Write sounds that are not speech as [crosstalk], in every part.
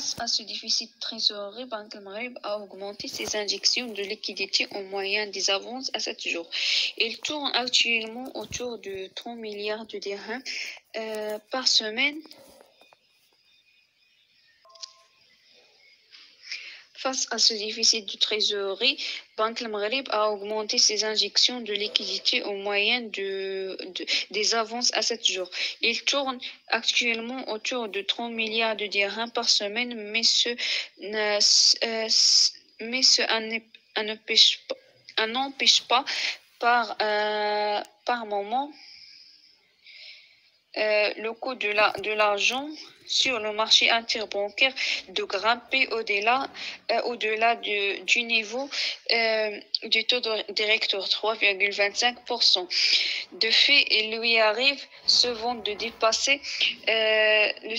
Face à ce déficit trésorerie, Banque Maghreb a augmenté ses injections de liquidités en moyenne des avances à 7 jours. Il tourne actuellement autour de 30 milliards de dirhams euh, par semaine. Face à ce déficit de trésorerie, Banque Maghreb a augmenté ses injections de liquidités en moyenne de, de- des avances à 7 jours. Il tourne actuellement autour de 30 milliards de dirhams par semaine, mais ce, euh, mais ce n'empêche pas par, euh, par moment euh, le coût de la- de l'argent sur le marché interbancaire de grimper au-delà euh, au-delà du, niveau euh, du taux de- directeur 3,25%. De fait, il lui arrive souvent de dépasser le,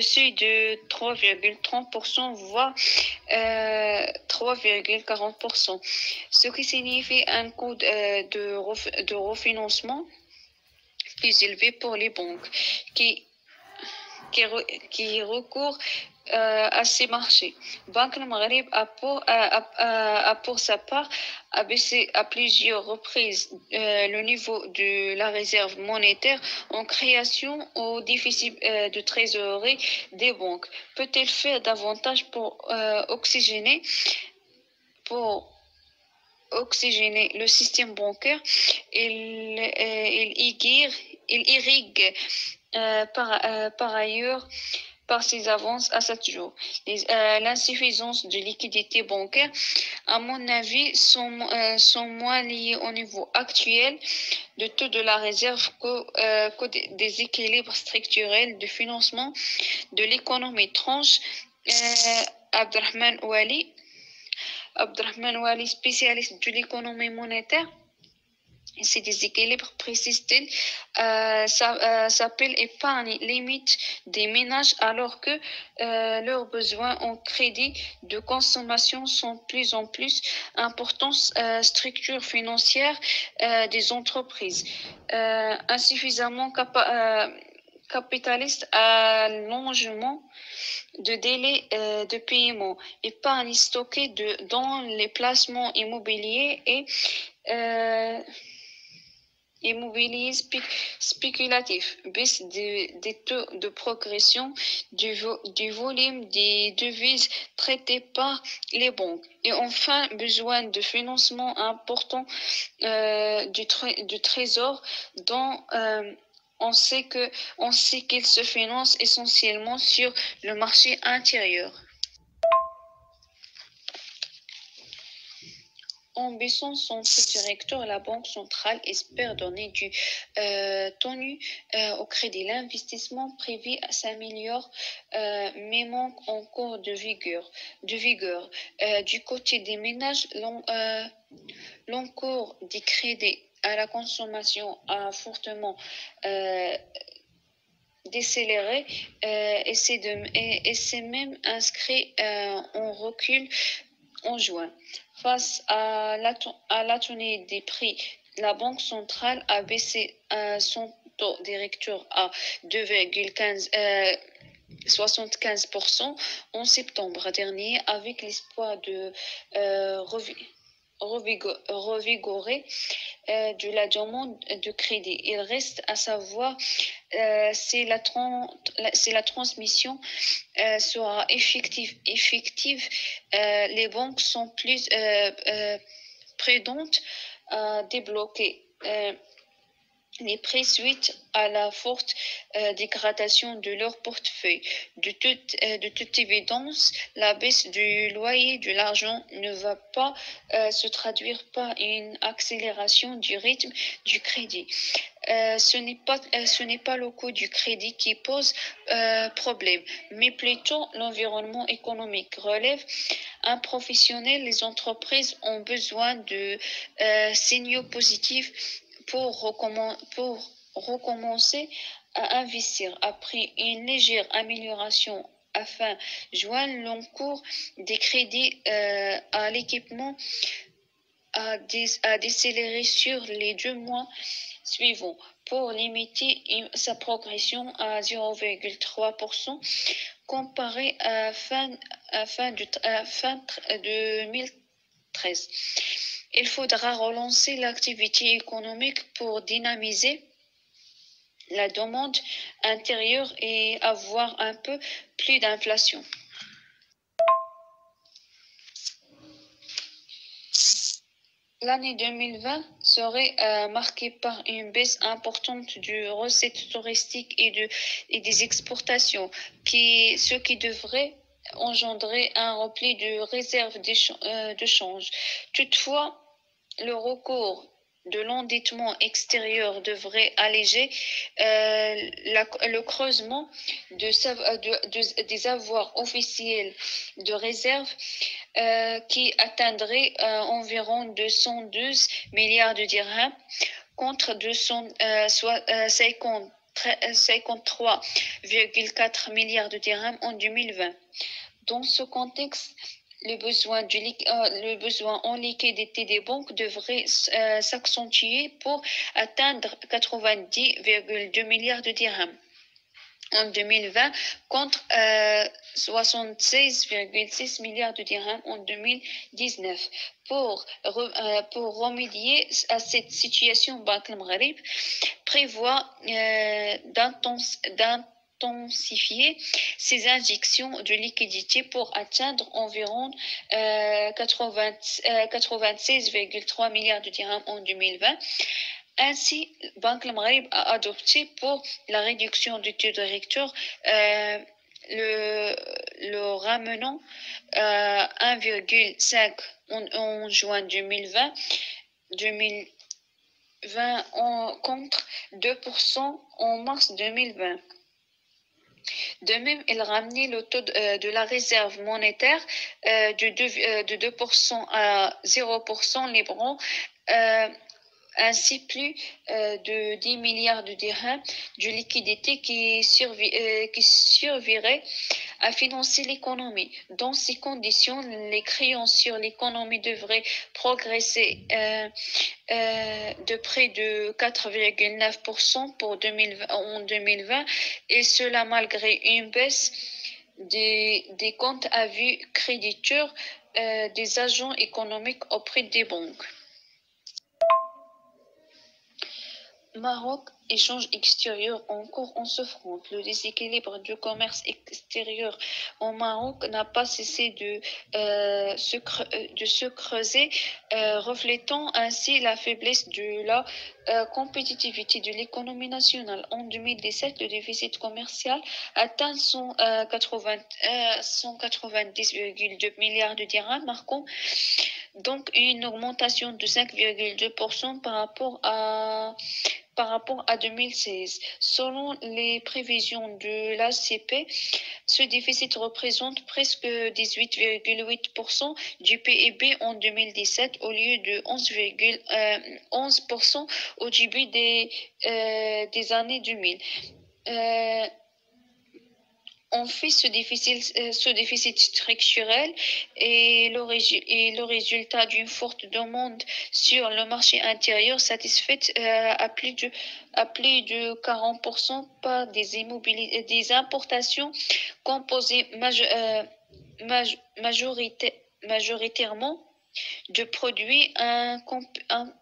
seuil de 3,30%, voire euh, 3,40%, ce qui signifie un coût de refinancement plus élevé pour les banques qui, qui, qui recourent euh, à ces marchés. Banque le Maghreb a pour, a, a- a- pour sa part abaissé à plusieurs reprises euh, le niveau de la réserve monétaire en création au déficit euh, de trésorerie des banques. Peut-elle faire davantage pour oxygéner pour oxygéner le système bancaire il, euh, il irrigue, il irrigue euh, par, euh, par ailleurs par ses avances à 7 jours. Euh, L'insuffisance de liquidité bancaire, à mon avis, sont, sont moins liées au niveau actuel de taux de la réserve qu'au euh, qu'au dé- déséquilibre structurel de financement de l'économie tranche. Abdelrahman Ouali, Abdelrahman Ouali, spécialiste de l'économie monétaire, ces déséquilibres, précise-t-il, euh, ça, euh, s'appelle épargne limite des ménages alors que euh, leurs besoins en crédit de consommation sont de plus en plus importants. Euh, structure financière des entreprises insuffisamment capa- capitaliste à l'allongement de délai de paiement, épargne stockée de, dans les placements immobiliers et immobilier spé- spéculatif, baisse de- des taux de progression du, vo- du volume des devises traitées par les banques. Et enfin, besoin de financement important euh, du, tré- du trésor dont euh, on sait qu'il se finance essentiellement sur le marché intérieur. En baissant son taux directeur, la Banque centrale espère donner du tenu au crédit. L'investissement privé s'améliore, euh, mais manque encore de vigueur. De vigueur. Euh, du côté des ménages, l'en- euh, l'encours des crédits à la consommation a fortement décéléré et c'est même inscrit en recul en juin. Face à à l'atonie des prix, la Banque centrale a baissé euh, son taux directeur à 2,15 euh, 75% en septembre dernier avec l'espoir de euh, revi- revigo- revigorer euh, de la demande de crédit. Il reste à savoir euh, si la, tran- la- si la transmission euh, sera effective. effective les banques sont plus prudentes à débloquer les prix suite à la forte euh, dégradation de leur portefeuille. De toute, euh, de toute évidence, la baisse du loyer de l'argent ne va pas euh, se traduire par une accélération du rythme du crédit. Ce n'est pas, ce n'est pas le coût du crédit qui pose problème, mais plutôt l'environnement économique. Relève un professionnel, les entreprises ont besoin de signaux positifs pour, recommen- pour recommencer à investir après une légère amélioration afin de joindre l'encours des crédits euh, à l'équipement à, dé- à décélérer sur les deux mois suivants pour limiter sa progression à 0,3% comparé à fin, fin, de, fin 2013. Il faudra relancer l'activité économique pour dynamiser la demande intérieure et avoir un peu plus d'inflation. L'année 2020 serait euh, marquée par une baisse importante du recettes touristiques et, de, et des exportations, ce qui devrait engendrer un repli de réserves euh, de change. Toutefois, le recours de l'endettement extérieur devrait alléger euh, le creusement de, des avoirs officiels de réserve euh, qui atteindrait euh, environ 212 milliards de dirhams contre 253,4 milliards de dirhams en 2020. Dans ce contexte, le besoin, du, euh, le besoin en liquidité des banques devrait euh, s'accentuer pour atteindre 90,2 milliards de dirhams en 2020 contre 76,6 euh, milliards de dirhams en 2019. Pour, pour remédier à cette situation, Banque Maghreb prévoit d'intensifier intensifier ces injections de liquidité pour atteindre environ 96,3 euh, milliards de dirhams en 2020. Ainsi, Banque Maghreb a adopté pour la réduction du taux directeur euh, le, le ramenant à euh, 1,5 en, juin 2020, 2020 en, contre 2% en mars 2020. De même, il ramenait le taux de, euh, la réserve monétaire euh, de, 2%, euh, à 0% libre ainsi plus euh, de 10 milliards de dirhams de liquidités qui, euh, qui survirait à financer l'économie. Dans ces conditions, les créances sur l'économie devraient progresser euh, de près de 4,9% pour 2020, en 2020 et cela malgré une baisse des, des comptes à vue créditeurs des agents économiques auprès des banques. Maroc, échange extérieur en cours en souffrance. Le déséquilibre du commerce extérieur au Maroc n'a pas cessé de, euh, se, euh, de se, creuser, euh, reflétant ainsi la faiblesse de la compétitivité de l'économie nationale. En 2017, le déficit commercial atteint 190,2 milliards de dirhams, marquant donc une augmentation de 5,2% par rapport à par rapport à 2016. Selon les prévisions de l'ACP, ce déficit représente presque 18,8% du PIB en 2017 au lieu de 11,11% euh, au début des, euh, des années 2000. On fait ce déficit, euh, structurel et le, résultat d'une forte demande sur le marché intérieur satisfaite euh, à, plus de, à plus de 40% par des, des importations composées euh, majoritairement de produits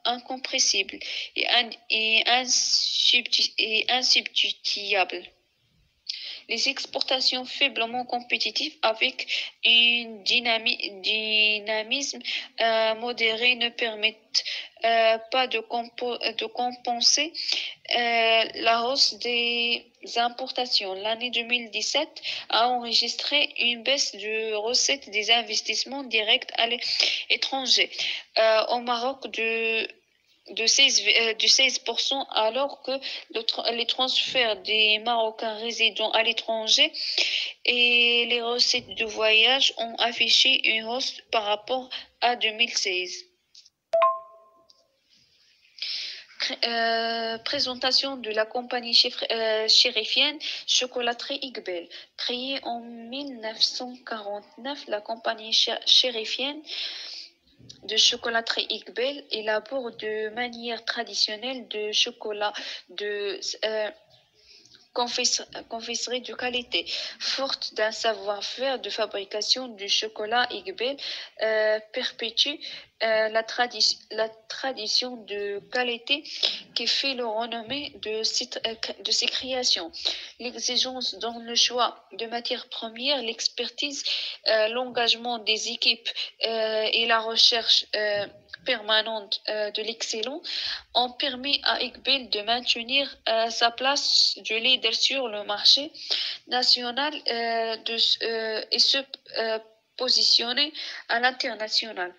incompressibles et, et insubstituables les exportations faiblement compétitives avec un dynamisme euh, modéré ne permettent euh, pas de, compenser euh, la hausse des importations. L'année 2017 a enregistré une baisse de recettes des investissements directs à l'étranger. au Maroc, de de 16%, de 16 alors que les transferts des Marocains résidant à l'étranger et les recettes de voyage ont affiché une hausse par rapport à 2016. Euh, présentation de la compagnie euh, chérifienne Chocolaterie Iqbel. Créée en 1949, la compagnie chérifienne de chocolaterie Iqbal élabore de manière traditionnelle de chocolat de euh, confesserie de qualité. Forte d'un savoir-faire de fabrication du chocolat Iqbal, euh, perpétue euh, la, tradition de qualité qui fait le renommée de, euh, de ses créations. L'exigence dans le choix de matières premières, l'expertise, l'engagement des équipes et la recherche permanente euh, de l'excellent ont permis à Iqbal de maintenir euh, sa place de leader sur le marché national euh, de, et se positionner à l'international.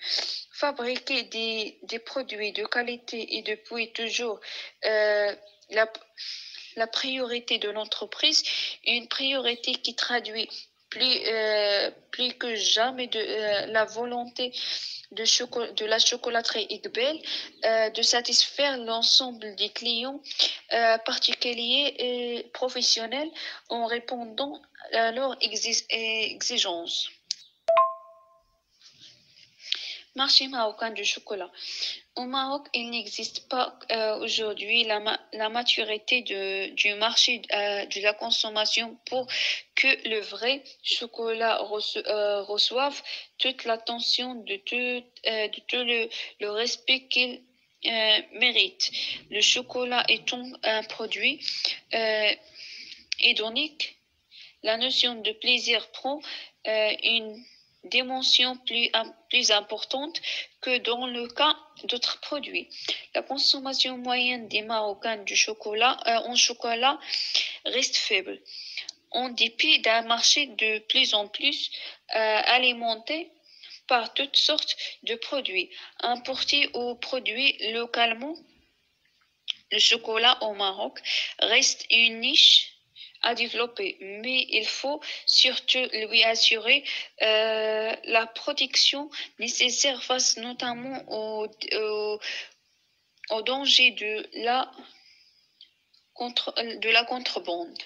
Fabriquer des, produits de qualité et depuis toujours la, la priorité de l'entreprise, une priorité qui traduit plus, plus que jamais de la volonté de, la chocolaterie euh, de satisfaire l'ensemble des clients euh, particuliers et professionnels en répondant à leurs exigences. Marché marocain du chocolat. Au Maroc, il n'existe pas euh, aujourd'hui la, la, maturité du marché euh, de la consommation pour que le vrai chocolat euh, reçoive toute l'attention de tout le, le respect qu'il mérite. Le chocolat étant un produit hédonique, la notion de plaisir prend une dimension plus, importante que dans le cas d'autres produits. La consommation moyenne des Marocains du chocolat, euh, en chocolat reste faible, en dépit d'un marché de plus en plus euh, alimenté par toutes sortes de produits, importés ou produits localement. Le chocolat au Maroc reste une niche à développer, mais il faut surtout lui assurer euh, la protection nécessaire face notamment au, danger de la, contre, de la contrebande.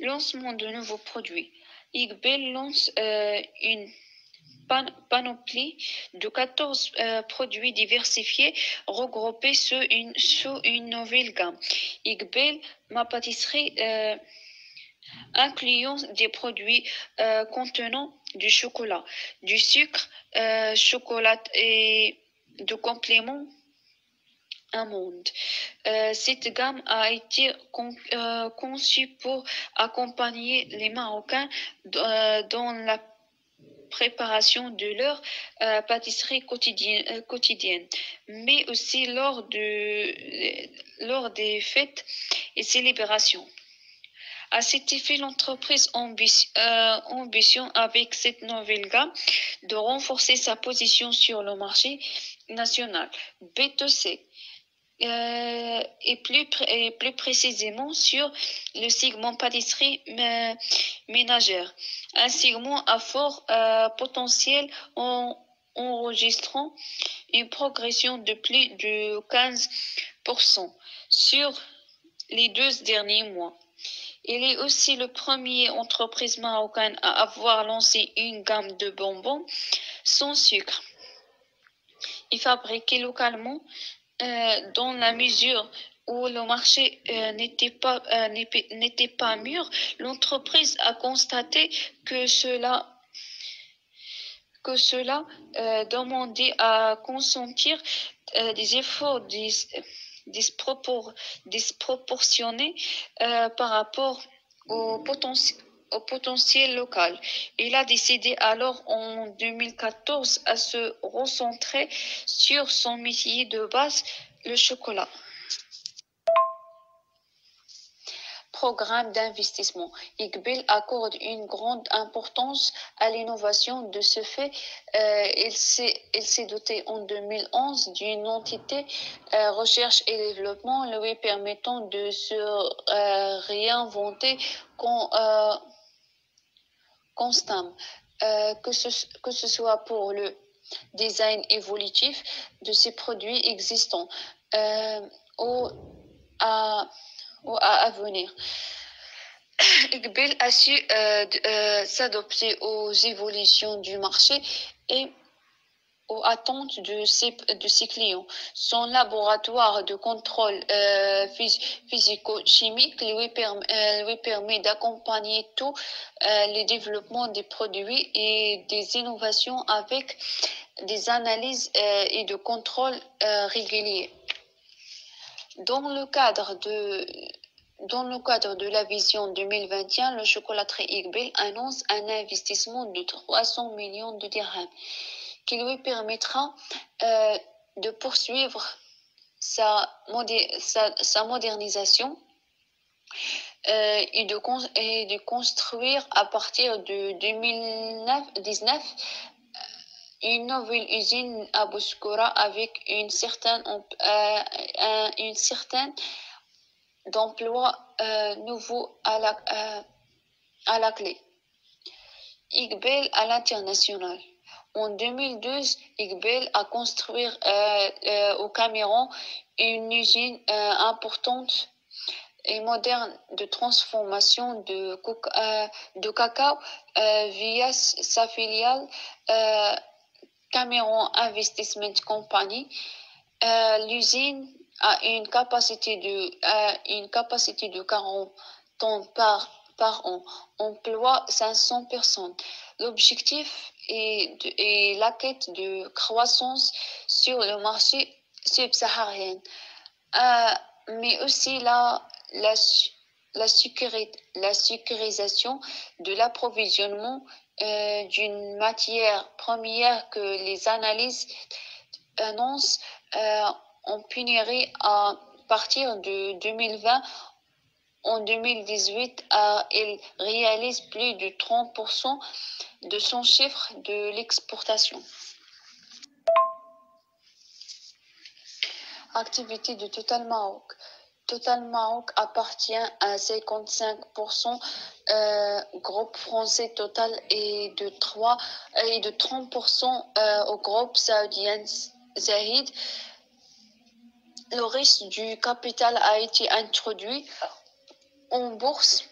Lancement de nouveaux produits. Iqbal lance euh, une panoplie de 14 euh, produits diversifiés regroupés sous une, sous une nouvelle gamme. Iqbal, ma pâtisserie, euh, incluant des produits euh, contenant du chocolat, du sucre, chocolat et de compléments monde. cette gamme a été conçue pour accompagner les Marocains dans la préparation de leur euh, pâtisserie quotidienne, euh, quotidienne, mais aussi lors, de, lors des fêtes et célébrations. À cet effet, l'entreprise euh, ambition avec cette nouvelle gamme de renforcer sa position sur le marché national. B2C euh, et, plus et plus précisément sur le segment pâtisserie euh, ménagère, un segment à fort euh, potentiel en enregistrant une progression de plus de 15% sur les deux derniers mois. Il est aussi le premier entreprise marocaine à avoir lancé une gamme de bonbons sans sucre et fabriqués localement euh, dans la mesure où le marché euh, n'était pas euh, n'était pas mûr, l'entreprise a constaté que cela que cela demandait à consentir des efforts disproportionnés par rapport au potentiel au potentiel local. Il a décidé alors en 2014 à se recentrer sur son métier de base, le chocolat. Programme d'investissement. Iqbal accorde une grande importance à l'innovation. De ce fait, euh, il s'est doté en 2011 d'une entité euh, recherche et développement lui permettant de se euh, réinventer quand, constant, euh, que, ce, que ce soit pour le design évolutif de ces produits existants euh, ou, à, ou à, venir. [coughs] Iqbal a su euh, euh, s'adapter aux évolutions du marché et aux attentes de ses, clients. Son laboratoire de contrôle euh, physico-chimique lui, permet, lui permet d'accompagner tous les développements des produits et des innovations avec des analyses et de contrôles réguliers. Dans le cadre de dans le cadre de la vision 2021, le chocolaterie Iqbal annonce un investissement de 300 millions de dirhams qui lui permettra euh, de poursuivre sa, sa, modernisation euh, et, de et, de construire à partir de 2019 euh, une nouvelle usine à Bouskoura avec une certaine, une certaine euh, nouveaux à la, euh, à la clé. Iqbal à l'international. En 2012, Iqbal a construit euh, au Cameroun une usine importante et moderne de transformation de, cacao via sa filiale Cameroun Investment Company. L'usine a une capacité de, une capacité de 40 tonnes par, par an, emploie 500 personnes. L'objectif est, est, la quête de croissance sur le marché subsaharien, euh, mais aussi la, la, la, sécurisation de l'approvisionnement euh, d'une matière première que les analyses annoncent euh, on punirait à partir de 2020 en 2018, elle réalise plus de 30% de son chiffre de l'exportation. Activité de Total Maroc. Total Maroc appartient à 55% euh, groupe français Total et de 3 et de 30% euh, au groupe saoudien Zahid le risque du capital a été introduit en bourse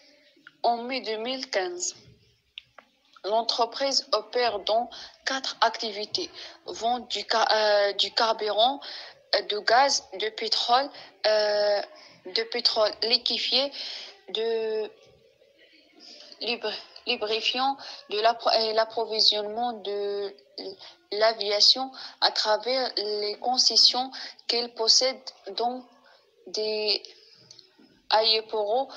en mai 2015. L'entreprise opère dans quatre activités vente du, euh, du carburant, euh, de gaz, de pétrole, euh, de pétrole liquéfié, de lubrifiant, de l'approvisionnement de l'aviation à travers les concessions qu'elle possède dans des aéroports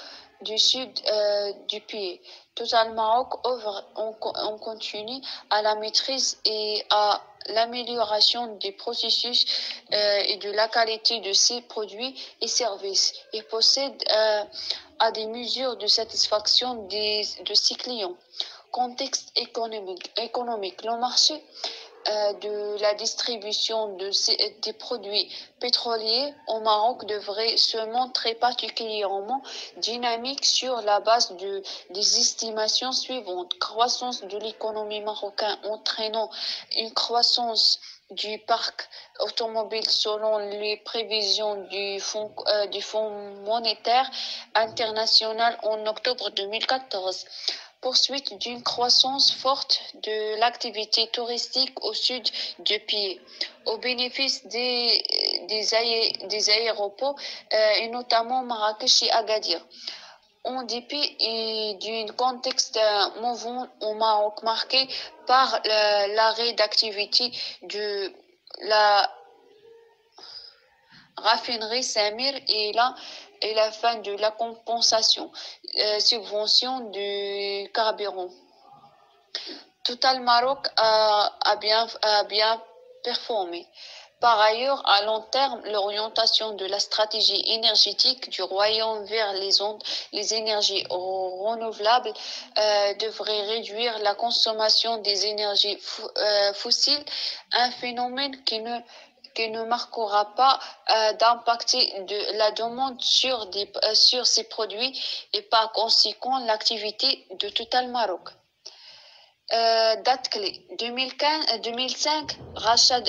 du sud euh, du pays. Total Maroc œuvre en, continu à la maîtrise et à l'amélioration des processus euh, et de la qualité de ses produits et services et possède euh, à des mesures de satisfaction des, de ses clients. Contexte économique, économique. Le marché de la distribution de ces, des produits pétroliers au Maroc devrait se montrer particulièrement dynamique sur la base de, des estimations suivantes. Croissance de l'économie marocaine entraînant une croissance du parc automobile selon les prévisions du Fonds, euh, du Fonds monétaire international en octobre 2014 poursuite d'une croissance forte de l'activité touristique au sud du pays, au bénéfice des, aéroports euh, et notamment Marrakech et Agadir. En dépit d'un contexte mouvant au Maroc marqué par l'arrêt d'activité de la raffinerie Samir et la et la fin de la compensation euh, subvention du carburant. Total Maroc a, bien, a bien performé. Par ailleurs, à long terme, l'orientation de la stratégie énergétique du Royaume vers les, ondes, les énergies renouvelables euh, devrait réduire la consommation des énergies euh, fossiles, un phénomène qui ne qui ne marquera pas euh, d'impacter de la demande euh, sur ces produits et par conséquent l'activité de Total Maroc. Euh, date clé 2015, 2005, rachat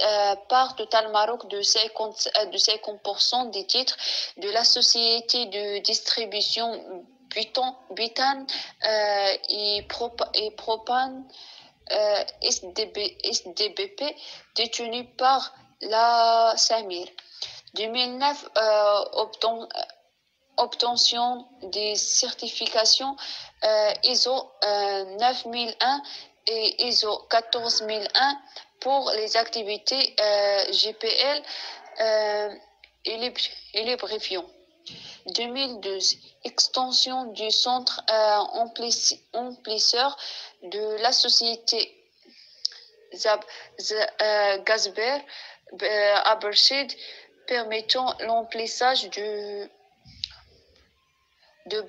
par Total Maroc de 50%, de 50 des titres de la société de distribution butane et, propane SDBP détenus par la Samir. 2009, obtention des certifications ISO 9001 et ISO 14001 pour les activités euh, GPL euh, et, les, et les 2012, extension du centre euh, emplisseur de la société Zab, euh, Abershid permettant l'emplissage de, de,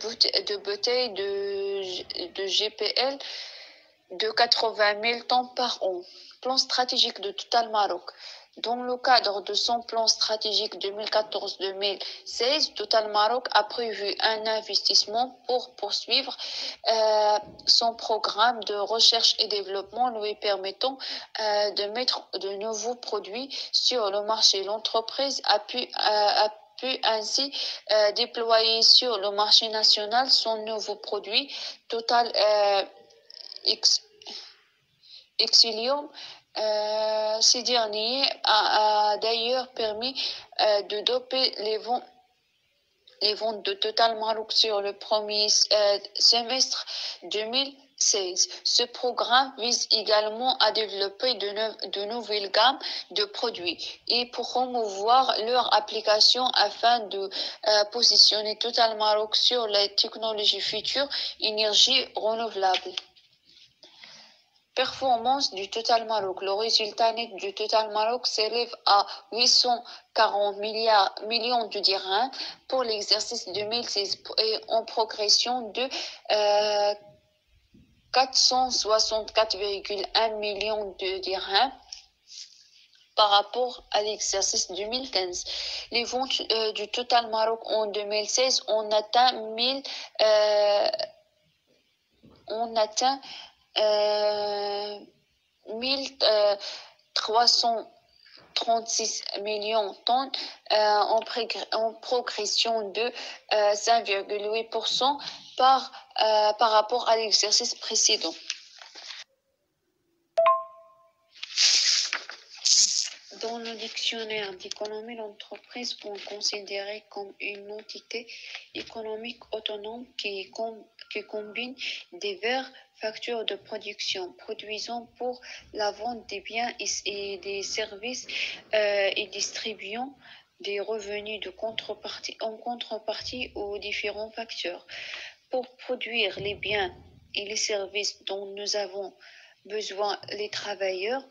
bouteilles de, de GPL de 80 000 tonnes par an. Plan stratégique de Total Maroc. Dans le cadre de son plan stratégique 2014-2016, Total Maroc a prévu un investissement pour poursuivre euh, son programme de recherche et développement lui permettant euh, de mettre de nouveaux produits sur le marché. L'entreprise a pu, euh, a pu ainsi déployer sur le marché national son nouveau produit Total Exilium, euh, ces derniers a, d'ailleurs permis euh, de doper les ventes, de Total Maroc sur le premier euh, semestre 2016. Ce programme vise également à développer de, de, nouvelles gammes de produits et pour promouvoir leur application afin de positionner Total Maroc sur les technologies futures énergie renouvelable performance du Total Maroc. Le résultat net du Total Maroc s'élève à 840 milliards, millions de dirhams pour l'exercice 2016 et en progression de 464,1 euh, millions de dirhams par rapport à l'exercice 2015. Les ventes euh, du Total Maroc en 2016 ont atteint 1000 euh, on atteint 1336 euh, millions de tonnes euh, en, progression de 5,8% euh, par, par rapport à l'exercice précédent. Dans le dictionnaire d'économie, l'entreprise peut considérer comme une entité économique autonome qui, qui combine divers factures de production, produisant pour la vente des biens et des services euh, et distribuant des revenus de contrepartie, en contrepartie aux différents facteurs. Pour produire les biens et les services dont nous avons besoin, les travailleurs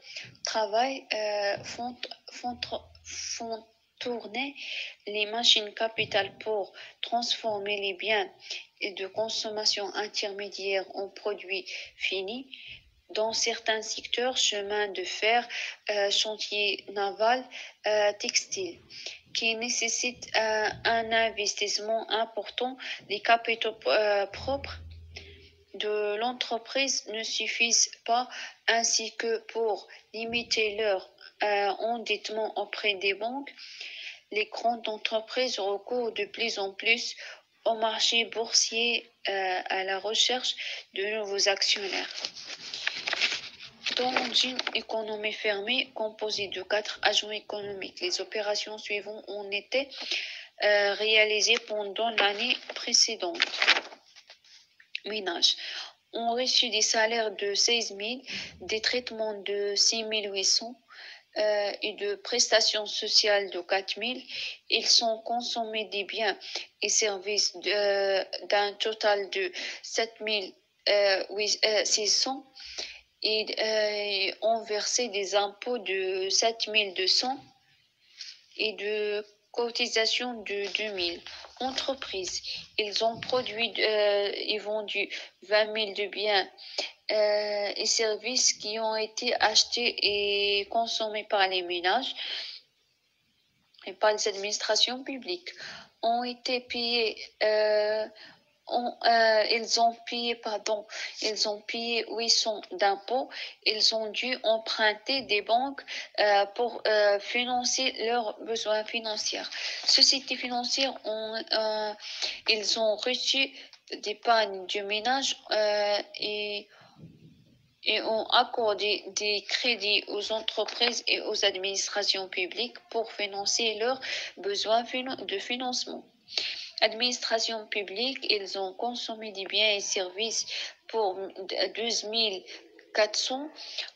travaillent, euh, font, font, font tourner les machines capitales pour transformer les biens de consommation intermédiaire en produits finis. Dans certains secteurs, chemin de fer, euh, chantier naval, euh, textile, qui nécessitent euh, un investissement important, les capitaux propres de l'entreprise ne suffisent pas, ainsi que pour limiter leur endettement auprès des banques, les grandes entreprises recourent de plus en plus au marché boursier euh, à la recherche de nouveaux actionnaires. Dans une économie fermée composée de quatre agents économiques, les opérations suivantes ont été euh, réalisées pendant l'année précédente. Ménage ont reçu des salaires de 16 000, des traitements de 6 800, euh, et de prestations sociales de 4 000. Ils sont consommés des biens et services d'un total de 7 600 euh, et euh, ont versé des impôts de 7 200 et de cotisations de 2 000 entreprises. Ils ont produit et vendu 20 000 de biens euh, et services qui ont été achetés et consommés par les ménages et par les administrations publiques ont été payés euh, euh, ils ont payé, pardon, ils ont payé 800 d'impôts. Ils ont dû emprunter des banques euh, pour euh, financer leurs besoins financiers. Sociétés financières ont, ils ont reçu d'épargne du ménage et, et ont accordé des crédits aux entreprises et aux administrations publiques pour financer leurs besoins de financement. Administration publique, ils ont consommé des biens et services pour 12 400,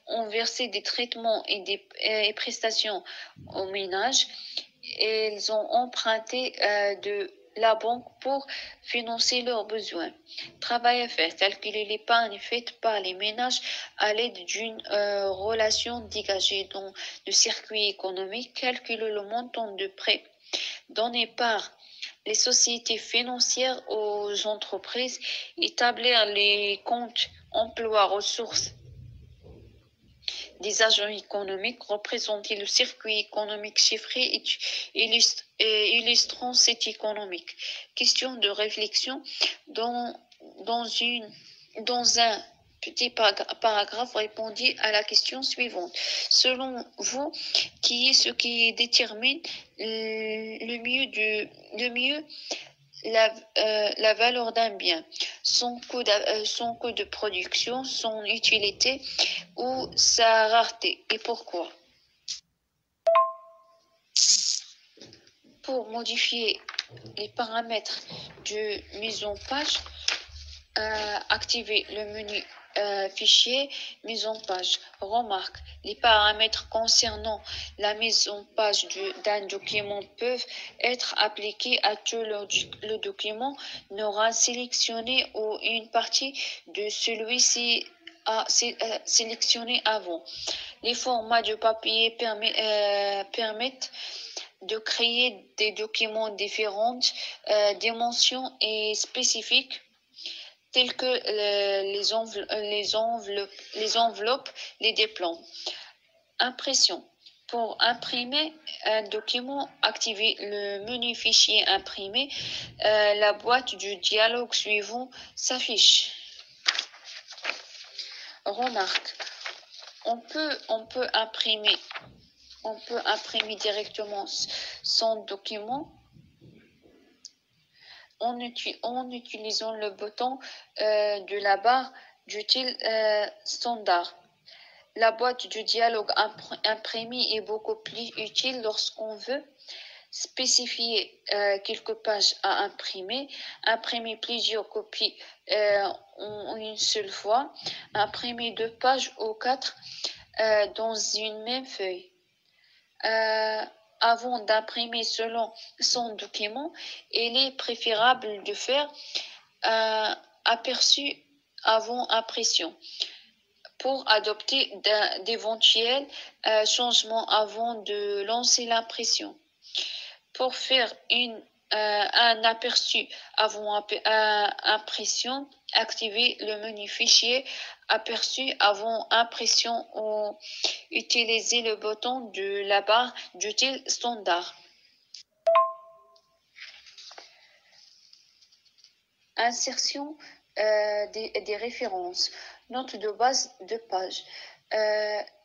ont versé des traitements et des et prestations aux ménages. Ils ont emprunté euh, de la banque pour financer leurs besoins. Travail à faire, calculer l'épargne faite par les ménages à l'aide d'une euh, relation dégagée dans le circuit économique, calculer le montant de prêts donné par les sociétés financières aux entreprises, établir les comptes emploi ressources des agents économiques, représenter le circuit économique chiffré et illustrant cette économique. Question de réflexion dans, dans, une, dans un petit paragraphe répondit à la question suivante. Selon vous, qui est ce qui détermine le mieux, du, le mieux la, euh, la valeur d'un bien, son coût, de, euh, son coût de production, son utilité ou sa rareté? Et pourquoi? Pour modifier les paramètres de mise en page, euh, activer le menu euh, fichier mise en page. Remarque, les paramètres concernant la mise en page d'un document peuvent être appliqués à tout le, document n'aura sélectionné ou une partie de celui-ci à euh, sélectionner avant. Les formats de papier euh, permettent de créer des documents différentes dimensions et spécifiques tels que les, enveloppes, les, enveloppes, les diplômes. Impression. Pour imprimer un document, activez le menu fichier imprimé. Euh, la boîte du dialogue suivant s'affiche. Remarque. On peut, on peut imprimer, on peut imprimer directement son document en, utilisant le bouton euh, de la barre d'utile euh, standard. La boîte du dialogue imprimé est beaucoup plus utile lorsqu'on veut spécifier euh, quelques pages à imprimer, imprimer plusieurs copies une seule fois, imprimer deux pages ou quatre dans une même feuille avant d'imprimer selon son document, il est préférable de faire un aperçu avant impression pour adopter d'éventuels euh, changements avant de lancer l'impression. Pour faire une euh, un aperçu avant euh, impression, activer le menu fichier aperçu avant impression ou utiliser le bouton de la barre d'utile standard. Insertion euh, des, références. Note de base de page.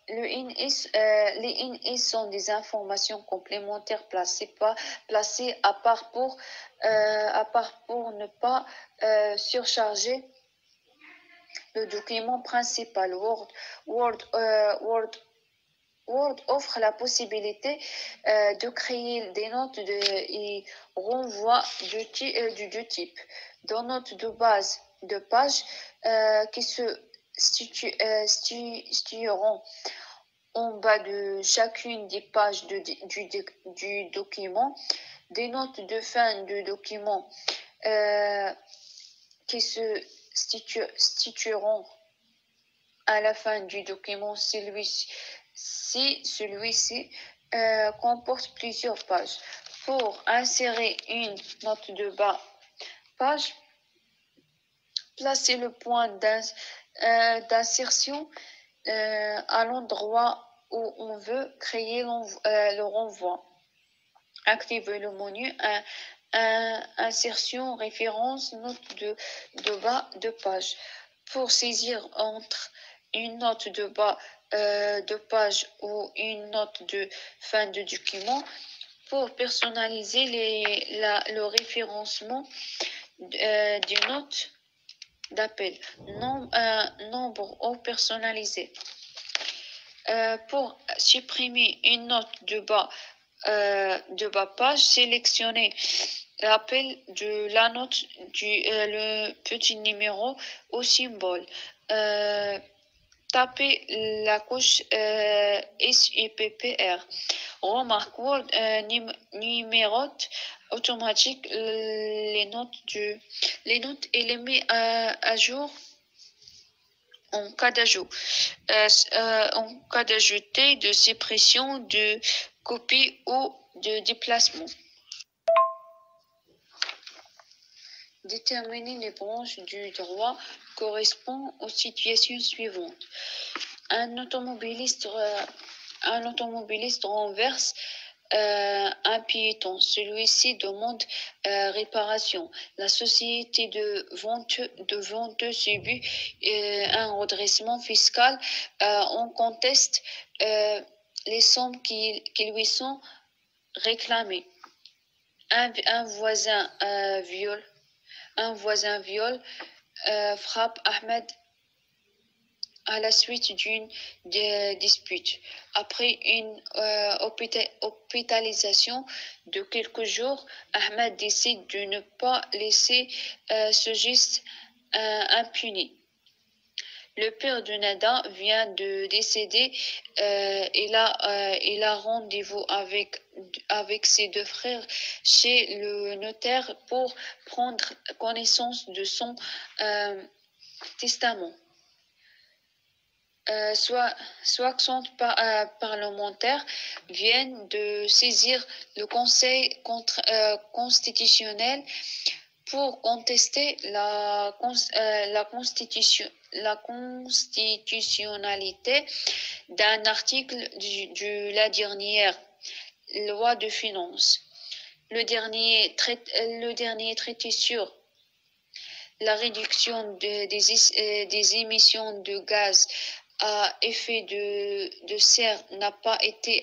Le euh, les INS sont des informations complémentaires placées, pas, placées à, part pour, euh, à part pour ne pas euh, surcharger le document principal. Word, Word, Word, Word offre la possibilité de créer des notes de, et renvoie du, du, du type. Dans notes de base de page qui se euh, situeront en bas de chacune des pages du, document des notes de fin du document euh, qui se situeront à la fin du document celui-ci si celui-ci euh, comporte plusieurs pages. Pour insérer une note de bas page, placez le point euh, d'insertion euh, à l'endroit où on veut créer euh, le renvoi. Activez le menu insertion référence note de, bas de page. Pour saisir entre une note de bas de page ou une note de fin de document, pour personnaliser le référencement euh, des notes d'appel, nombre ou personnalisé. Euh, pour supprimer une note de bas, euh, de bas page, sélectionnez l'appel de la note du le petit numéro au symbole. tapez la couche SUPPR. Remarque Word numérote automatique les notes du les notes et les met à, jour en cas d'ajout. Euh, euh, en cas d'ajouter de suppression de copie ou de déplacement. Déterminer les branches du droit correspond aux situations suivantes. Un automobiliste euh, un automobiliste renverse euh, piéton. Celui-ci demande euh, réparation. La société de vente subit euh, un redressement fiscal. on conteste les sommes qui, lui sont réclamées. Un, voisin viol, un voisin viol frappe Ahmed à la suite d'une dispute. Après une euh, hospitalisation de quelques jours, Ahmed décide de ne pas laisser euh, ce geste euh, impuni. Le père de Nada vient de décéder. il a, il a rendez-vous avec, avec ses deux frères chez le notaire pour prendre connaissance de son testament euh, soit, par, euh, parlementaires viennent de saisir le Conseil euh, constitutionnel pour contester la, euh, la, constitution, la constitutionnalité d'un article de la dernière loi de finances. Le dernier, le dernier traité sur la réduction des, des émissions de gaz à effet de, serre n'a pas été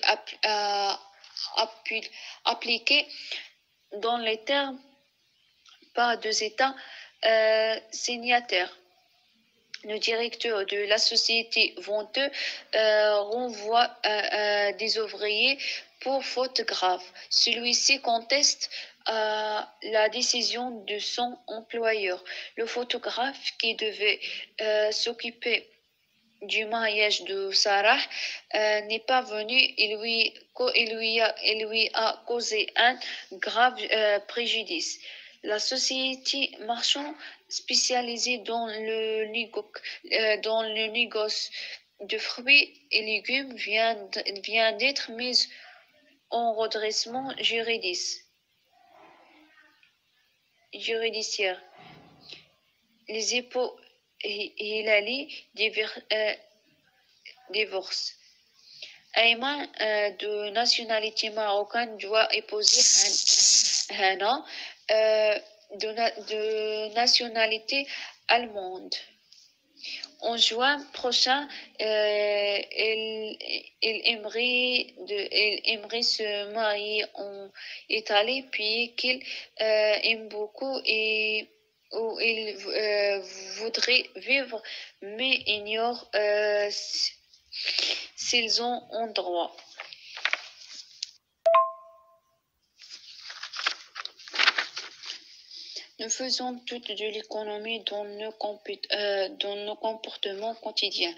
appliqué dans les termes par deux États euh, signataires. Le directeur de la société Venteux euh, renvoie euh, des ouvriers pour faute grave. Celui-ci conteste la décision de son employeur. Le photographe qui devait s'occuper du mariage de Sarah euh, n'est pas venu il lui, a, causé un grave euh, préjudice. La société marchand spécialisée dans le, euh, dans le négoce de fruits et légumes vient, d'être mise en redressement juridique. Les, époux Hilali euh, divorce. Ayman euh, de nationalité marocaine doit épouser Hana euh, de, nationalité allemande. En juin prochain, il, aimerait aimerait se marier en Italie, puis qu'il aime beaucoup et où il euh, voudrait vivre, mais ignore euh, s'ils ont un droit. Nous faisons toute de l'économie dans, euh, dans nos comportements quotidiens,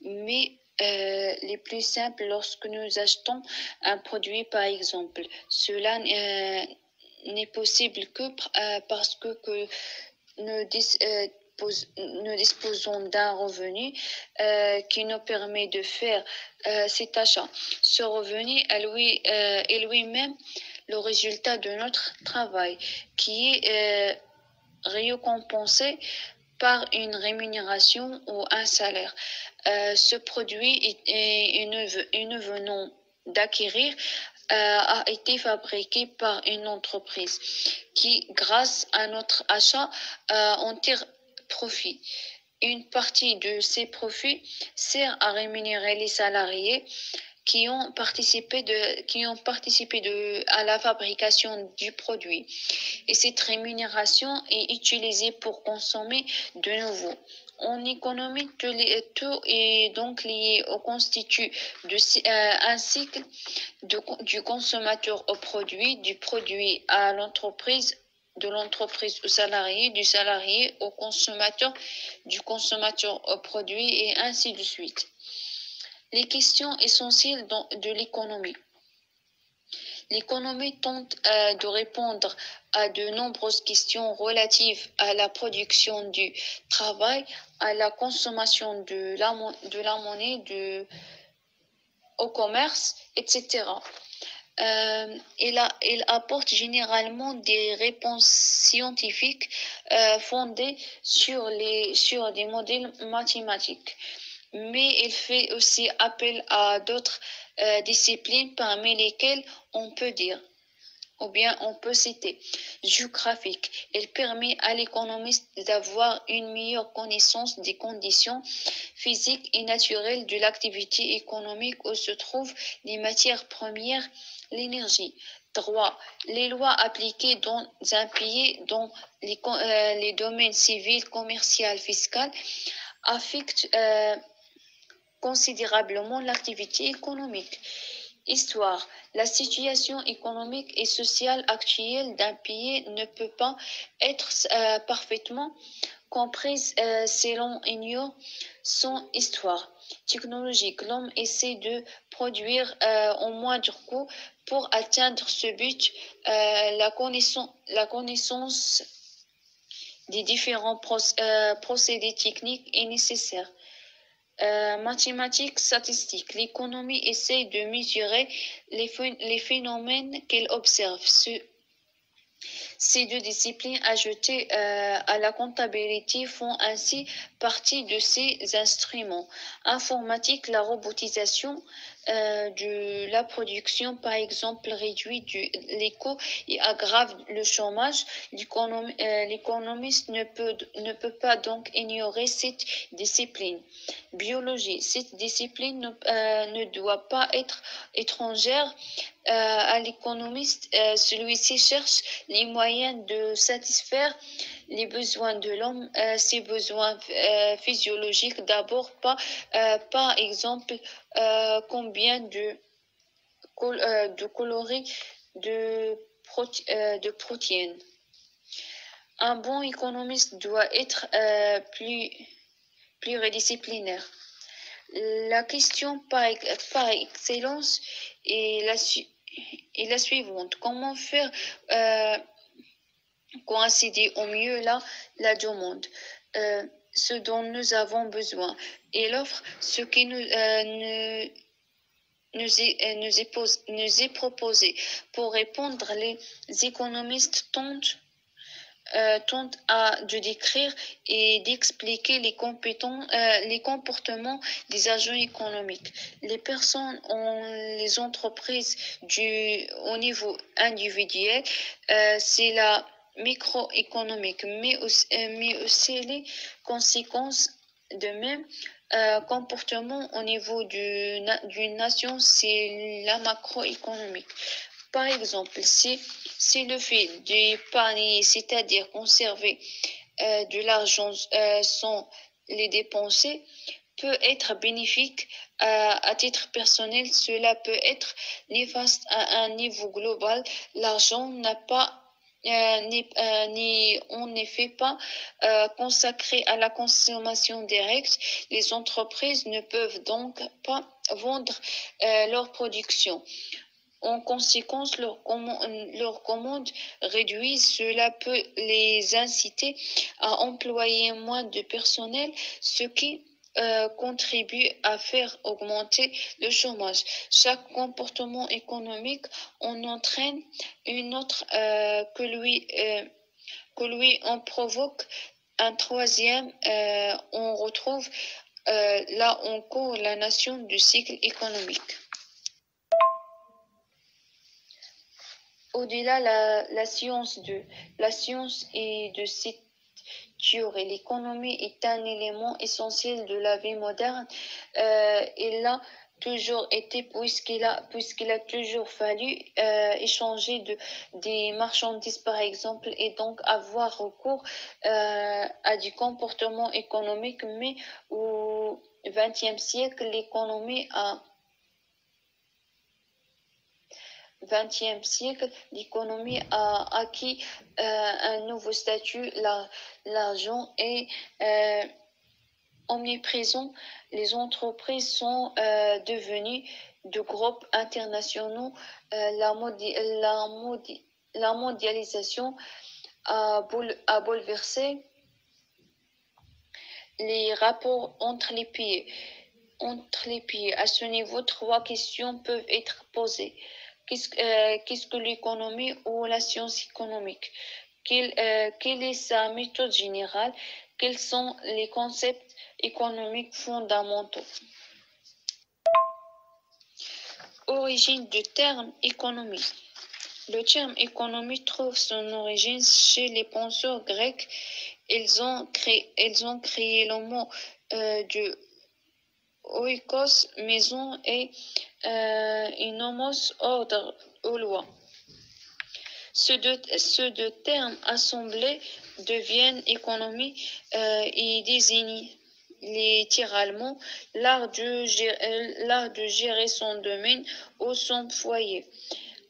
mais les plus simples lorsque nous achetons un produit, par exemple. Cela n'est possible que parce que, que nous, euh, disposons d'un revenu euh, qui nous permet de faire euh, cet achat. Ce revenu est lui, est lui-même le résultat de notre travail qui est récompensé par une rémunération ou un salaire. ce produit et nous venons d'acquérir a été fabriqué par une entreprise qui, grâce à notre achat, euh, en tire profit. Une partie de ces profits sert à rémunérer les salariés qui ont participé de, qui ont participé à la fabrication du produit. Et cette rémunération est utilisée pour consommer de nouveau. En économie, tout est donc lié au constitut de euh, un cycle de, du consommateur au produit, du produit à l'entreprise, de l'entreprise au salarié, du salarié au consommateur, du consommateur au produit et ainsi de suite. Les questions essentielles de l'économie. L'économie tente euh, de répondre à de nombreuses questions relatives à la production du travail, à la consommation de la, monnaie, au commerce, etc. Euh, il, apporte généralement des réponses scientifiques euh, fondées sur des modèles mathématiques mais il fait aussi appel à d'autres euh, disciplines parmi lesquelles on peut dire ou bien on peut citer géographique. Il permet à l'économiste d'avoir une meilleure connaissance des conditions physiques et naturelles de l'activité économique où se trouvent les matières premières, l'énergie. Droit. Les lois appliquées dans un pays dont les, euh, les domaines civils, commercial, fiscal affectent euh, considérablement l'activité économique. Histoire. La situation économique et sociale actuelle d'un pays ne peut pas être euh, parfaitement comprise euh, si l'on ignore son histoire technologique. L'homme essaie de produire euh, au moindre coût pour atteindre ce but. la, connaissance, la connaissance des différents procédés techniques est nécessaire. Euh, mathématiques statistiques. L'économie essaie de mesurer les, les phénomènes qu'elle observe. Ces deux disciplines ajoutées euh, à la comptabilité font ainsi partie de ces instruments. Informatique, la robotisation euh, de la production, par exemple, réduit les coûts et aggrave le chômage. Euh, l'économiste ne peut, pas donc ignorer cette discipline. Biologie, cette discipline ne, ne doit pas être étrangère euh, à l'économiste, euh, celui-ci cherche les moyens de satisfaire les besoins de l'homme, euh, ses besoins physiologiques d'abord, pas, par exemple, combien de, de coloris de, protéines. Un bon économiste doit être plus pluridisciplinaire. La question par, excellence est la, suivante. Comment faire euh, coïncider au mieux là la demande, euh, ce dont nous avons besoin, et l'offre, ce qui nous, euh, nous, est, nous, est, proposé. Pour répondre, les économistes tentent euh, tente à de décrire et d'expliquer les, euh, les comportements des agents économiques. Les personnes, ont les entreprises du, au niveau individuel, euh, c'est la microéconomique, mais aussi, mais aussi les conséquences de même comportement au niveau d'une nation, c'est la macroéconomique. Par exemple, si, le fait d'épargner, c'est-à-dire conserver euh, de l'argent euh, sans les dépenser, peut être bénéfique euh, à titre personnel, cela peut être néfaste à un niveau global. L'argent n'a pas n'est en effet pas consacré à la consommation directe. Les entreprises ne peuvent donc pas vendre leur production. En conséquence, leurs commandes réduisent. Cela peut les inciter à employer moins de personnel, ce qui euh, contribue à faire augmenter le chômage. Chaque comportement économique en entraîne une autre euh, que lui euh, que lui en provoque un troisième. on retrouve là encore la nation du cycle économique. Au-delà, la, la, science de la science et de cette l'économie est un élément essentiel de la vie moderne. Euh, et là, toujours été puisqu'il a, puisqu'il a toujours fallu euh, échanger de, des marchandises par exemple et donc avoir recours euh, à du comportement économique mais au XXe siècle l'économie a 20e siècle, l'économie a acquis euh, un nouveau statut. L'argent est euh, omniprésent. Les entreprises sont euh, devenues de groupes internationaux. la, la, mondialisation a, a, bouleversé les rapports entre les pays. Entre les pays. À ce niveau, trois questions peuvent être posées. Euh, qu'est-ce que l'économie ou la science économique? Euh, quelle, est sa méthode générale? Quels sont les concepts économiques fondamentaux? Origine du terme économie. Le terme économie trouve son origine chez les penseurs grecs. Ils ont créé, ils ont créé le mot euh, de oikos, maison, et euh, nomos, ordre ou loi. Ces deux, termes assemblés deviennent économie euh, et désignent littéralement l'art de, gérer, l'art de gérer son domaine ou son foyer.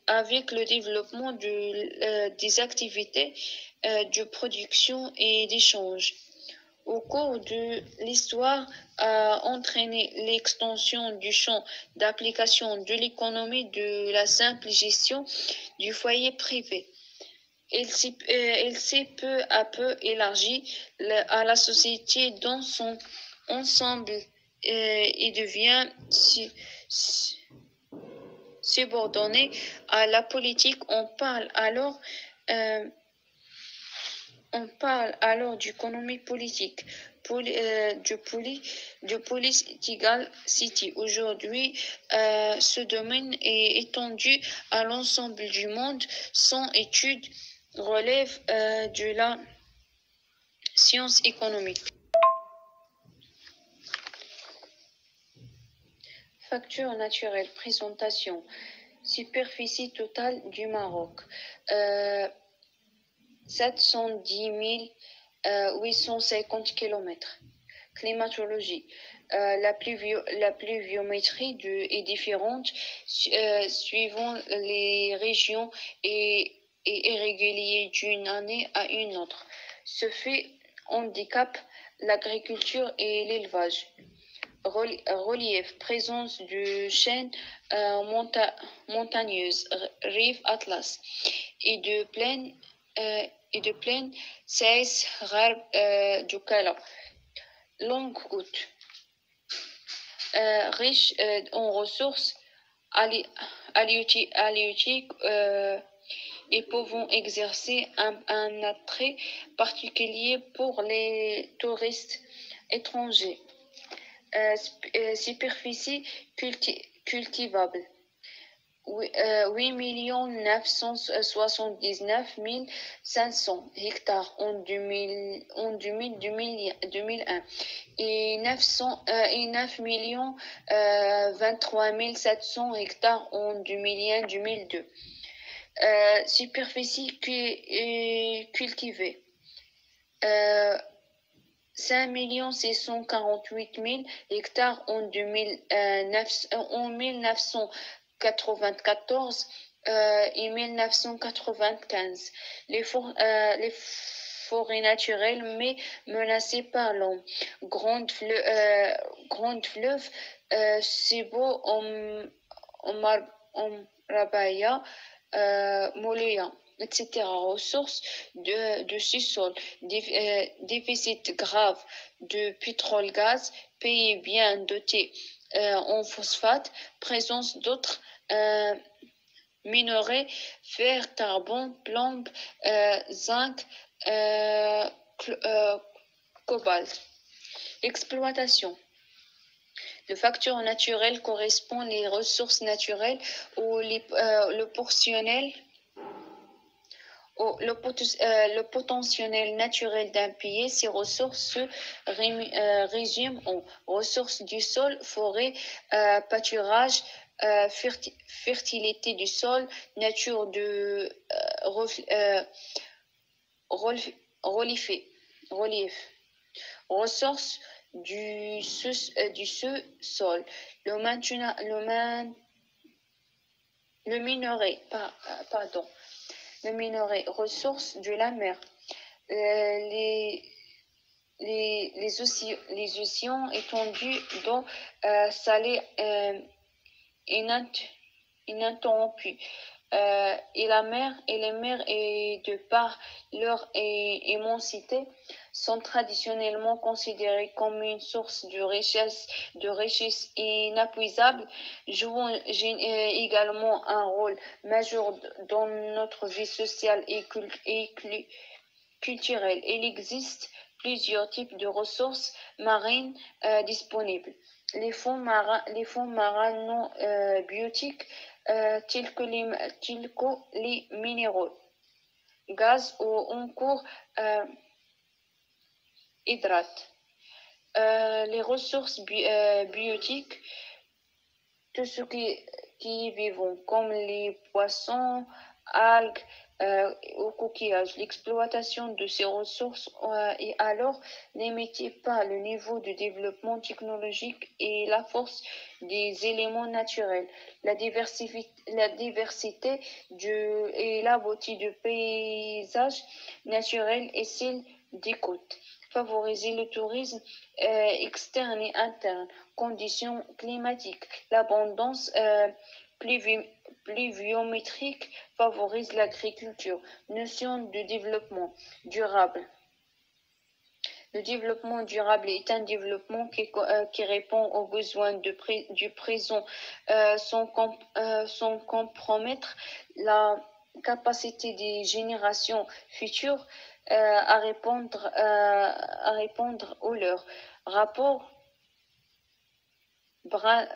Avec le développement euh, des activités euh, de production et d'échange au cours de l'histoire a entraîné l'extension du champ d'application de l'économie de la simple gestion du foyer privé. Elle s'est euh, peu à peu élargie à la société dans son ensemble euh, et devient subordonnée à la politique. On parle alors euh, on parle alors d'économie politique, euh, poli, de political city. Aujourd'hui, euh, ce domaine est étendu à l'ensemble du monde. Son étude relève euh, de la science économique. Facture naturelle, présentation, superficie totale du Maroc. 710 850 km. Climatologie. Euh, la, la, pluviométrie est différente euh, suivant les régions et est irrégulier d'une année à une autre. Ce fait handicap l'agriculture et l'élevage. Relief, présence de chaînes euh, montagneuses, rive Atlas et de plaines et de plaine, c'est rare euh, du Kala. Longue route. Euh, riche euh, en ressources halieutiques et pouvant exercer un, attrait particulier pour les touristes étrangers. superficie cultivable. 8 979 500 hectares en, 2000, en 2001 et, 900, et 9 millions 23 700 hectares en 2001-2002. Euh, superficie cultivée. Euh, 5 648 000 hectares en, 2009, en 1900 1994 euh, et 1995. Les, euh, les forêts naturelles, mais menacées par l'homme. Grande, fleuve, euh, grande fleuve Sibo, Moluya etc. Ressources de, de sous-sol, déficit grave de pétrole-gaz, pays bien doté en phosphate, présence d'autres euh, minerais, fer, carbone, plomb, euh, zinc, cobalt. Exploitation. Le facteur naturel correspond les ressources naturelles ou le portionnel euh, le potentiel naturel d'un pays, ses ressources se euh, résument en ressources du sol, forêt, euh, pâturage, ferti- fertilité du sol, nature de relifé- relief, ressources du sous- sous-sol, le le le minerai, par- pardon, le minerai, ressources de la mer, Euh, les, les, les, océans, les étendus d'eau euh, salée euh. Euh, et la mer et les mers, et de par leur immensité, sont traditionnellement considérées comme une source de richesse, de richesse inépuisable, jouant euh, également un rôle majeur dans notre vie sociale et, culturelle. Il existe plusieurs types de ressources marines euh, disponibles. Les fonds marins, les fonds marins non biotiques tels, que les, minéraux, gaz ou encore euh, hydrates. Euh, les ressources euh, biotiques, tout ce qui, qui comme les poissons, algues euh, ou coquillages. L'exploitation de ces ressources euh, est alors limitée par le niveau de développement technologique et la force des éléments naturels. La diversité, la diversité du, et la beauté du paysage naturel et celle des côtes. Favoriser le tourisme euh, externe et interne, conditions climatiques, l'abondance euh, pluviométrique favorise l'agriculture. Notion de développement durable. Le développement durable est un développement qui, euh, qui répond aux besoins du présent euh, sans, euh, sans compromettre la capacité des générations futures à, répondre, à répondre aux leurs. Rapport Bra-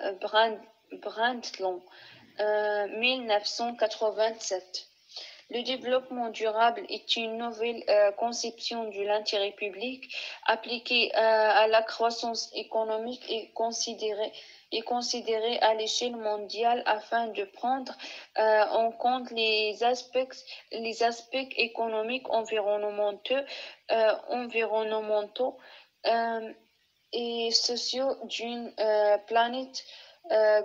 euh, Brand- Brundtland, euh, 1987. Le développement durable est une nouvelle euh, conception de l'intérêt public appliquée euh, à la croissance économique et considérée, et considérée à l'échelle mondiale afin de prendre en compte les aspects, économiques, environnementaux, et sociaux d'une planète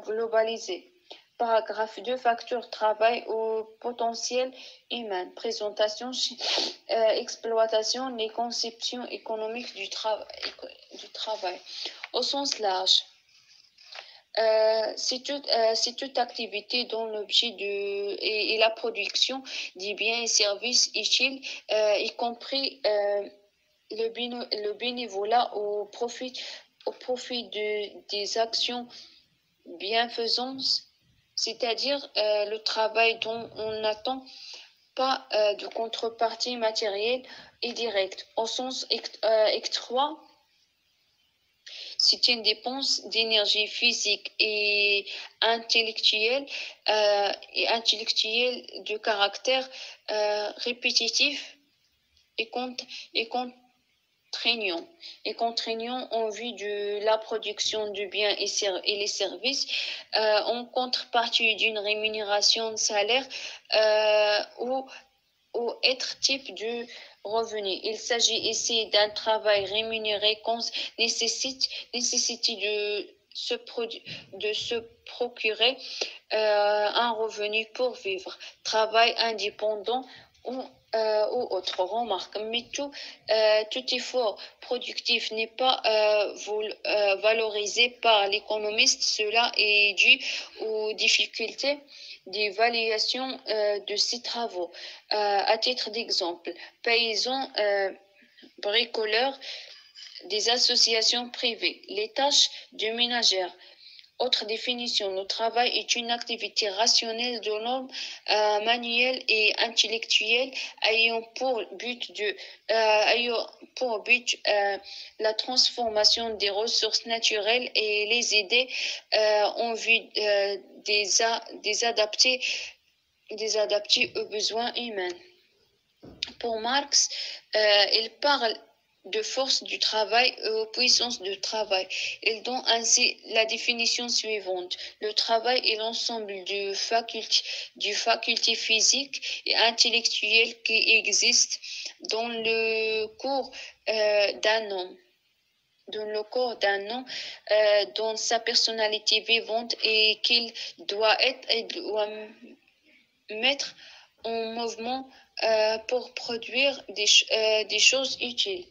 globalisée. Paragraphe 2, facteurs travail au potentiel humain. Présentation, euh, exploitation, les conceptions économiques du, tra- du travail. Au sens large, euh, c'est toute, euh, c'est toute activité dont l'objet de, la production des biens et services utiles, y compris le, bénévolat au profit, des actions bienfaisantes c'est-à-dire euh, le travail dont on n'attend pas euh, de contrepartie matérielle et directe. Au sens ect- euh, c'est une dépense d'énergie physique et intellectuelle et intellectuelle de caractère répétitif et, cont- et et contraignant en vue de la production de biens et, les services euh, en contrepartie d'une rémunération de salaire euh, ou, ou être type de revenu. Il s'agit ici d'un travail rémunéré qu'on nécessite, nécessité de se, de se procurer euh, un revenu pour vivre, travail indépendant ou, euh, ou autre remarque. Mais tout, euh, tout effort productif n'est pas euh, valorisé par l'économiste. Cela est dû aux difficultés d'évaluation de ces travaux. À titre d'exemple, paysans, bricoleurs, des associations privées, les tâches de ménagère. Autre définition, le travail est une activité rationnelle de normes euh, et intellectuelle ayant pour but, euh, euh, la transformation des ressources naturelles et les aider euh, en vue des, a- des, adapter, des adapter aux besoins humains. Pour Marx, il parle de force du travail et aux puissances du travail. Il donne ainsi la définition suivante. Le travail est l'ensemble du faculté, du faculté physique et intellectuelle qui existe dans le cours euh, d'un homme dans le corps d'un homme, euh, dans sa personnalité vivante et qu'il doit être doit mettre en mouvement euh, pour produire des, euh, des choses utiles.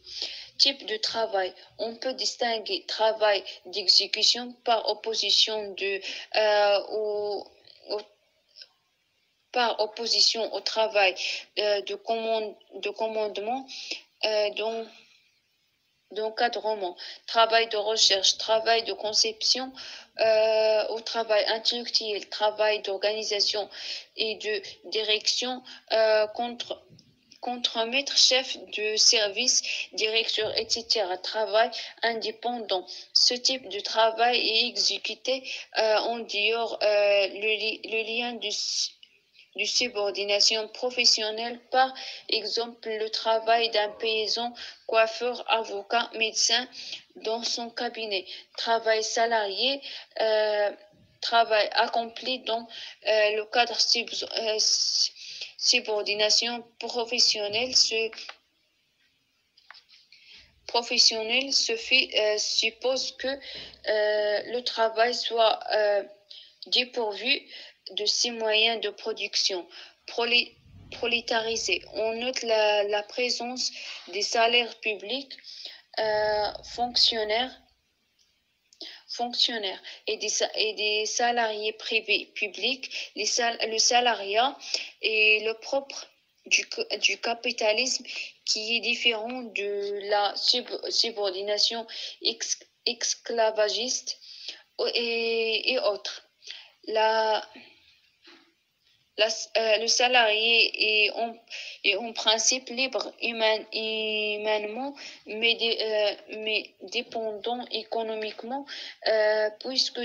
Type de travail. On peut distinguer travail d'exécution par opposition de, euh, au, par opposition au travail de, commande, de commandement d'encadrement, travail de recherche, travail de conception euh, au travail intellectuel, travail d'organisation et de direction euh, contre contre-maître, chef de service, directeur, etc. Travail indépendant. Ce type de travail est exécuté euh, en dehors le, le lien du de subordination professionnelle, par exemple le travail d'un paysan, coiffeur, avocat, médecin dans son cabinet, travail salarié, euh, travail accompli dans euh, le cadre sub, euh, subordination professionnelle. Ce professionnel se fait suppose que le travail soit dépourvu de ces moyens de production prolétarisés. On note la, présence des salaires publics, euh, fonctionnaires, fonctionnaires et des, et des, salariés privés publics. Le salariat est le propre du, du, capitalisme qui est différent de la sub, subordination esclavagiste et, et autres. La, euh, le salarié est en, principe libre humain, humainement, mais, euh, dépendant économiquement, euh, puisque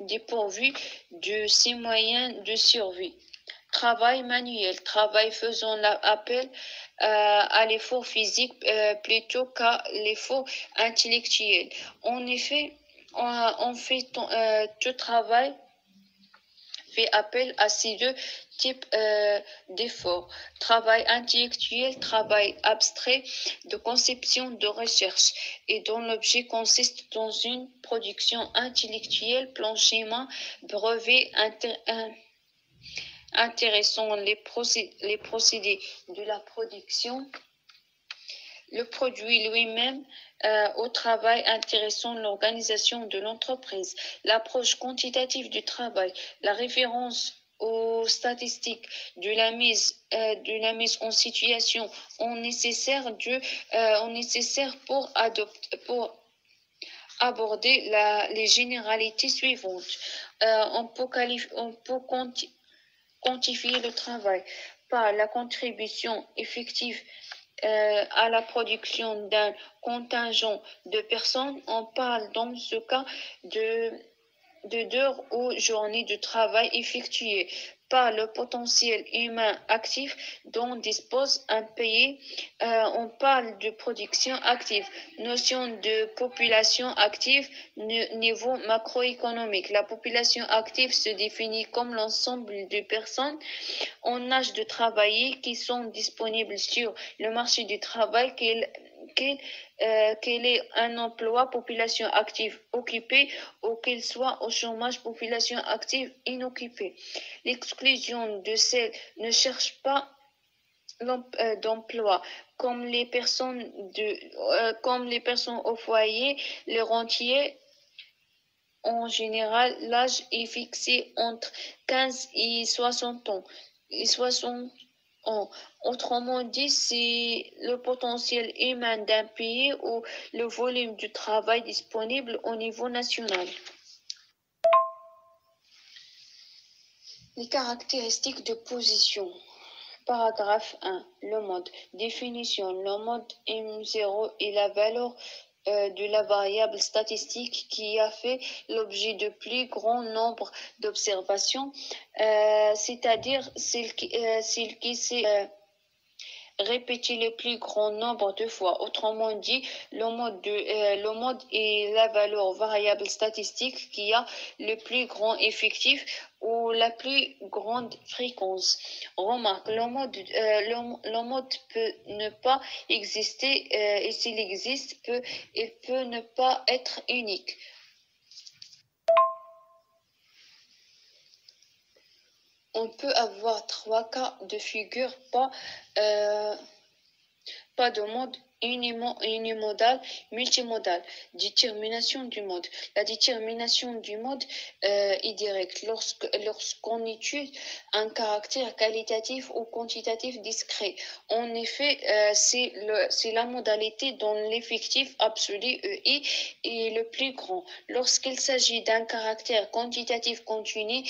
dépourvu de ses moyens de survie. Travail manuel, travail faisant appel à l'effort physique plutôt qu'à l'effort intellectuel. En effet, on, on fait tout travail fait appel à ces deux types euh, d'efforts. Travail intellectuel, travail abstrait de conception, de recherche, et dont l'objet consiste dans une production intellectuelle, plan schéma, brevet inter, in, intéressant les, procédés, les procédés de la production le produit lui-même euh, au travail intéressant l'organisation de l'entreprise, l'approche quantitative du travail, la référence aux statistiques de la mise euh, en situation ont nécessaire euh, nécessaire pour aborder les généralités suivantes. On peut, quantifier le travail par la contribution effective euh, à la production d'un contingent de personnes, on parle dans ce cas de de d'heures ou journées de travail effectuées par le potentiel humain actif dont dispose un pays. Euh, on parle de production active, notion de population active, niveau macroéconomique. La population active se définit comme l'ensemble de personnes en âge de travailler qui sont disponibles sur le marché du travail, qu euh, quel est un emploi population active occupée ou qu'il soit au chômage population active inoccupée. L'exclusion de celles ne cherche pas euh, d'emploi. Comme les personnes de euh, comme les personnes au foyer les rentiers en général l'âge est fixé entre 15 et 60 ans. Et 60 Autrement dit, c'est le potentiel humain d'un pays ou le volume du travail disponible au niveau national. Les caractéristiques de position. Paragraphe 1. Le mode. Définition. Le mode M0 est la valeur euh, de la variable statistique qui a fait l'objet de plus grand nombre d'observations, euh, c'est-à-dire celle qui, euh, celle qui s'est répéter le plus grand nombre de fois. Autrement dit, le mode, de, euh, est la valeur variable statistique qui a le plus grand effectif ou la plus grande fréquence. Remarque, le mode, euh, peut ne pas exister euh, et s'il existe, peut, il peut ne pas être unique. On peut avoir trois cas de figure, pas, euh, pas de mode unimodal, multimodal. Détermination du mode. La détermination du mode euh, est directe lorsqu'on étudie un caractère qualitatif ou quantitatif discret. En effet, euh, c'est la modalité dont l'effectif absolu EI est le plus grand. Lorsqu'il s'agit d'un caractère quantitatif continu,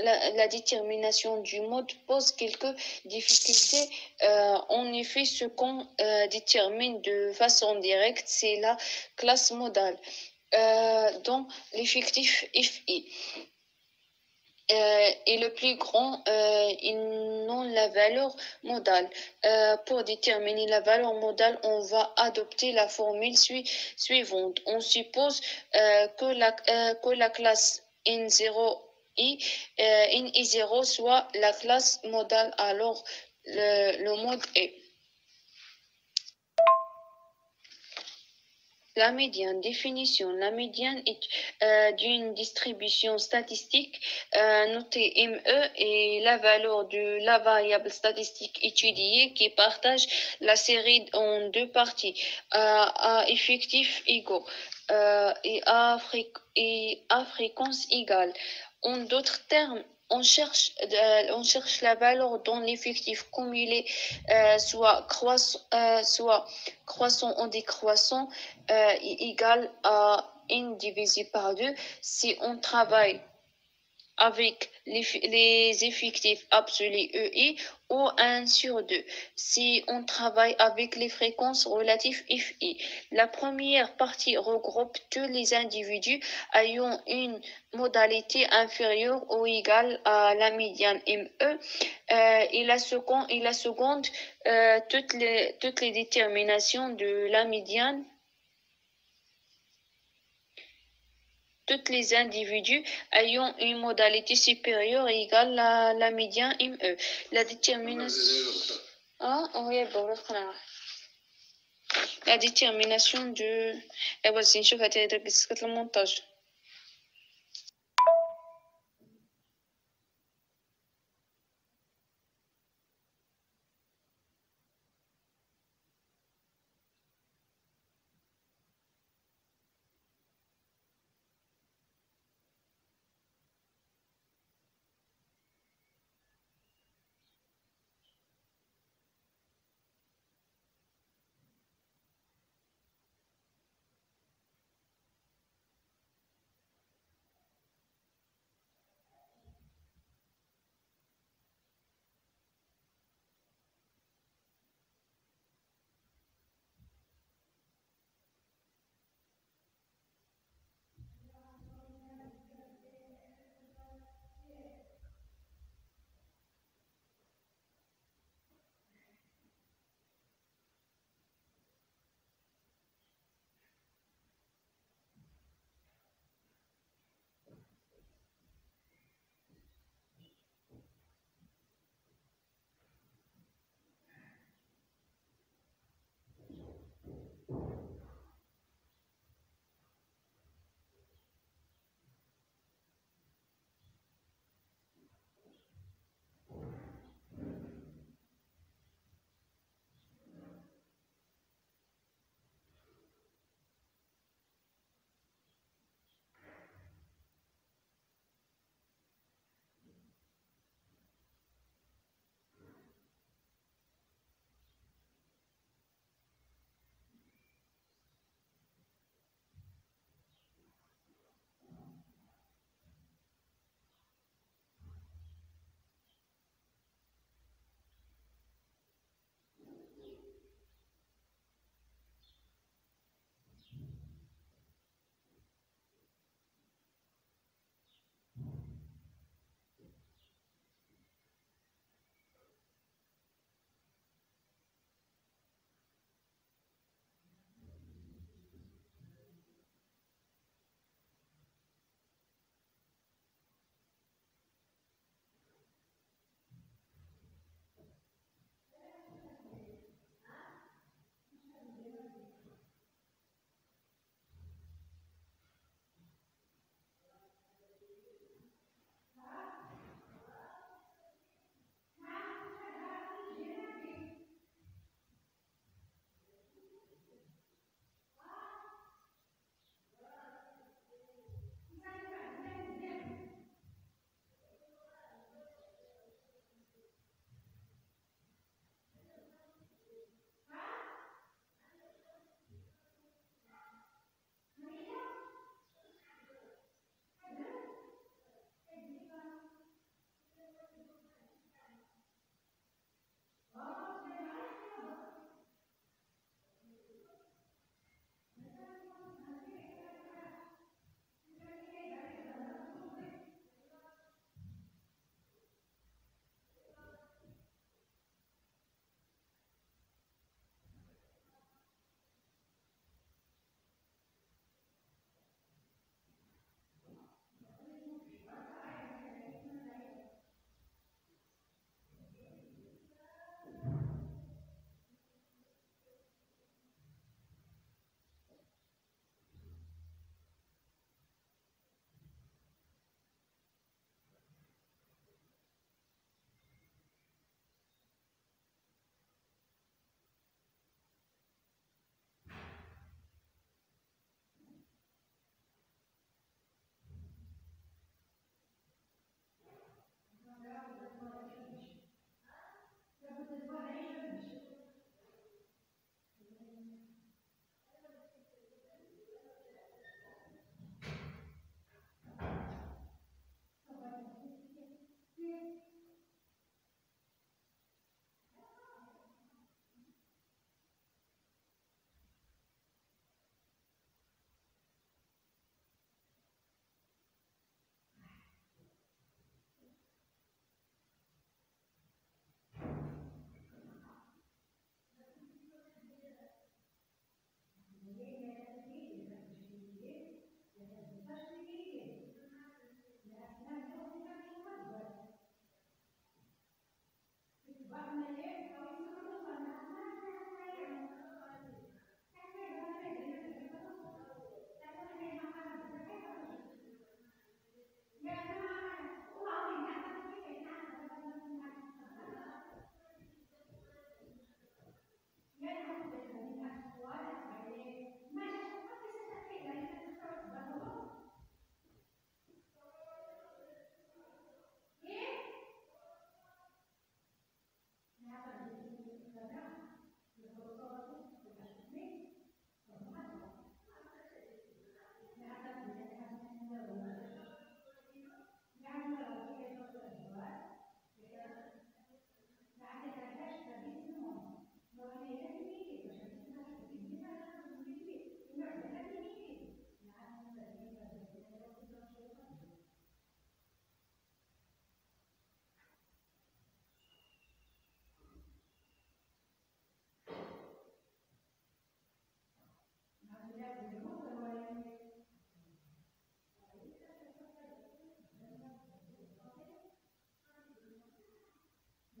la, détermination du mode pose quelques difficultés. Euh, en effet, ce qu'on euh, de façon directe, c'est la classe modale euh, dont l'effectif FI euh, est le plus grand, euh, ils n'ont la valeur modale. Euh, pour déterminer la valeur modale, on va adopter la formule suivante. On suppose que, la, que la classe N0 i, N 0 soit la classe modale, alors le, le mode est. La médiane, définition. La médiane est euh, d'une distribution statistique euh, notée ME et la valeur de la variable statistique étudiée qui partage la série en deux parties euh, à effectifs égaux et à, et à fréquence égale. En d'autres termes, on cherche, euh, on cherche la valeur dont l'effectif cumulé euh, soit, croissant, euh, soit croissant ou décroissant égal à n divisé par 2 si on travaille avec les, effectifs absolus EI ou 1 sur 2 si on travaille avec les fréquences relatives FI. La première partie regroupe tous les individus ayant une modalité inférieure ou égale à la médiane ME euh, et, la seconde, et la seconde toutes, les, toutes les déterminations de la médiane tous les individus ayant une modalité supérieure et égale à la médiane ME. La détermination... Ah, oui, bon, la détermination de... Eh, vas-y, je vais te le montage.